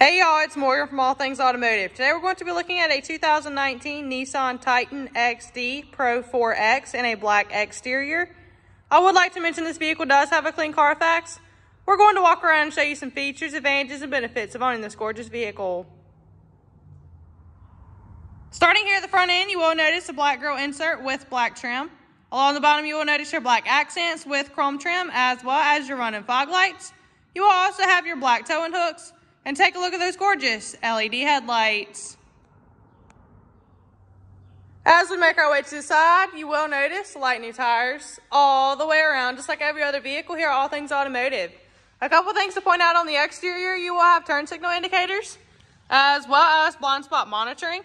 Hey y'all, it's Morgan from All Things Automotive. Today we're going to be looking at a 2019 Nissan Titan XD Pro 4X in a black exterior. I would like to mention this vehicle does have a clean Carfax. We're going to walk around and show you some features, advantages, and benefits of owning this gorgeous vehicle. Starting here at the front end, you will notice a black grille insert with black trim. Along the bottom, you will notice your black accents with chrome trim, as well as your running fog lights. You will also have your black towing hooks, and take a look at those gorgeous LED headlights. As we make our way to the side, you will notice light new tires all the way around, just like every other vehicle here, all things automotive. A couple things to point out on the exterior, you will have turn signal indicators, as well as blind spot monitoring.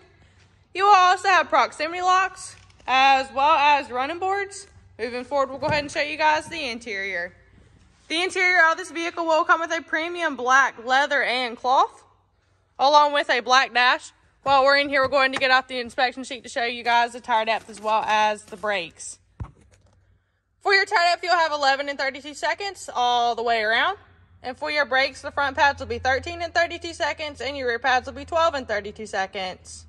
You will also have proximity locks, as well as running boards. Moving forward, we'll go ahead and show you guys the interior. The interior of this vehicle will come with a premium black leather and cloth, along with a black dash. While we're in here, we're going to get off the inspection sheet to show you guys the tire depth as well as the brakes. For your tire depth, you'll have 11 and 32 seconds all the way around. And for your brakes, the front pads will be 13 and 32 seconds, and your rear pads will be 12 and 32 seconds.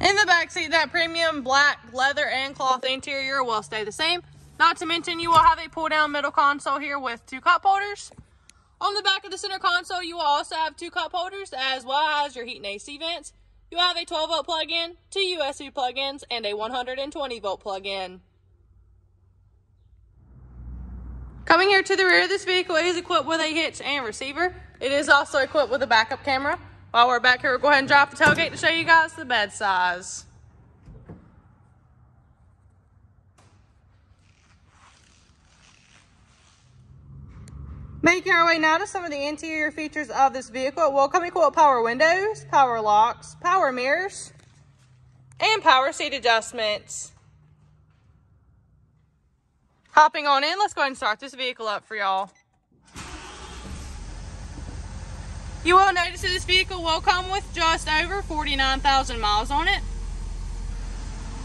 In the back seat, that premium black leather and cloth interior will stay the same. Not to mention you will have a pull down middle console here with two cup holders. On the back of the center console, you will also have two cup holders as well as your heat and AC vents. You have a 12 volt plug-in, two USB plug-ins, and a 120 volt plug-in. Coming here to the rear, of this vehicle is equipped with a hitch and receiver. It is also equipped with a backup camera. While we're back here, we'll go ahead and drop the tailgate to show you guys the bed size. Making our way now to some of the interior features of this vehicle. It will come equipped with power windows, power locks, power mirrors, and power seat adjustments. Hopping on in, let's go ahead and start this vehicle up for y'all. You will notice that this vehicle will come with just over 49,000 miles on it.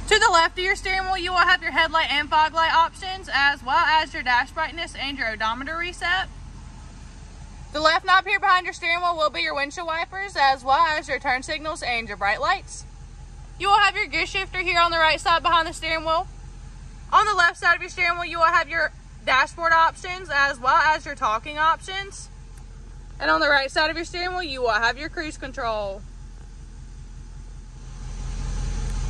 To the left of your steering wheel, you will have your headlight and fog light options, as well as your dash brightness and your odometer reset. The left knob here behind your steering wheel will be your windshield wipers as well as your turn signals and your bright lights. You will have your gear shifter here on the right side behind the steering wheel. On the left side of your steering wheel, you will have your dashboard options as well as your talking options. And on the right side of your steering wheel, you will have your cruise control.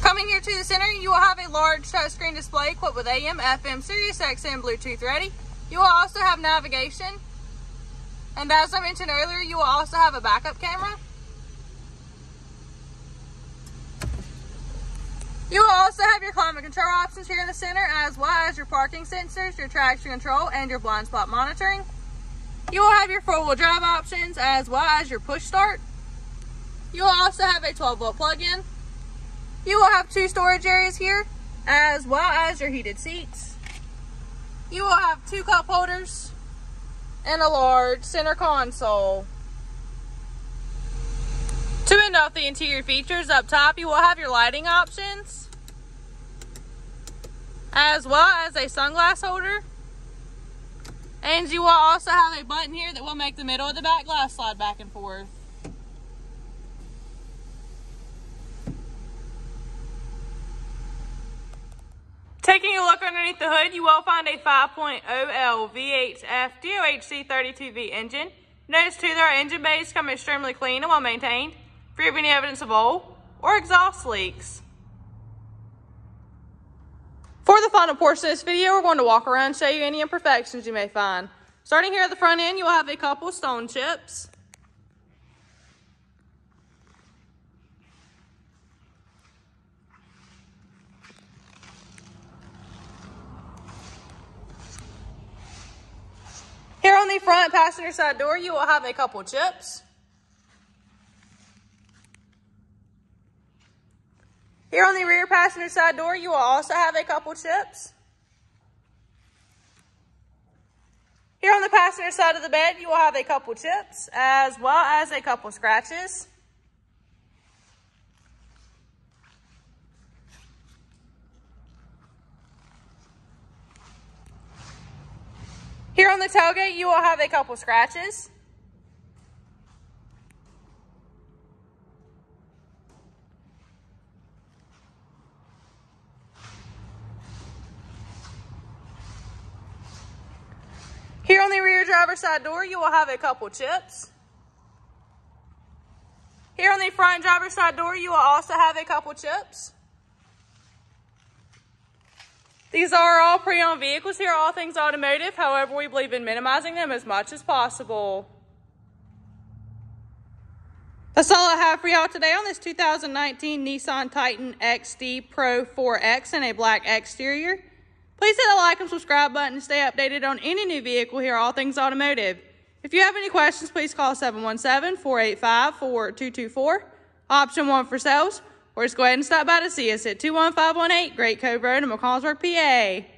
Coming here to the center, you will have a large touchscreen display equipped with AM, FM, Sirius XM, Bluetooth ready. You will also have navigation and as I mentioned earlier, you will also have a backup camera. You will also have your climate control options here in the center, as well as your parking sensors, your traction control, and your blind spot monitoring. You will have your four-wheel drive options, as well as your push start. You will also have a 12-volt plug-in. You will have two storage areas here, as well as your heated seats. You will have two cup holders, and a large center console. To end off the interior features, up top you will have your lighting options, as well as a sunglass holder. And you will also have a button here that will make the middle of the back glass slide back and forth. Taking look underneath the hood, you will find a 5.0L VHF DOHC 32V engine. Notice too that our engine bays come extremely clean and well maintained, free of any evidence of oil or exhaust leaks. For the final portion of this video, we're going to walk around and show you any imperfections you may find. Starting here at the front end, you will have a couple stone chips. Front passenger side door, you will have a couple chips. Here on the rear passenger side door, you will also have a couple chips. Here on the passenger side of the bed, you will have a couple chips, as well as a couple scratches. the tailgate, you will have a couple scratches. Here on the rear driver's side door, you will have a couple chips. Here on the front driver's side door, you will also have a couple chips. These are all pre-owned vehicles here, all things automotive. However, we believe in minimizing them as much as possible. That's all I have for y'all today on this 2019 Nissan Titan XD Pro 4X in a black exterior. Please hit the like and subscribe button to stay updated on any new vehicle here, all things automotive. If you have any questions, please call 717-485-4224, option 1 for sales, or just go ahead and stop by to see us at 21518 Great Cove Road in McConnellsburg, PA.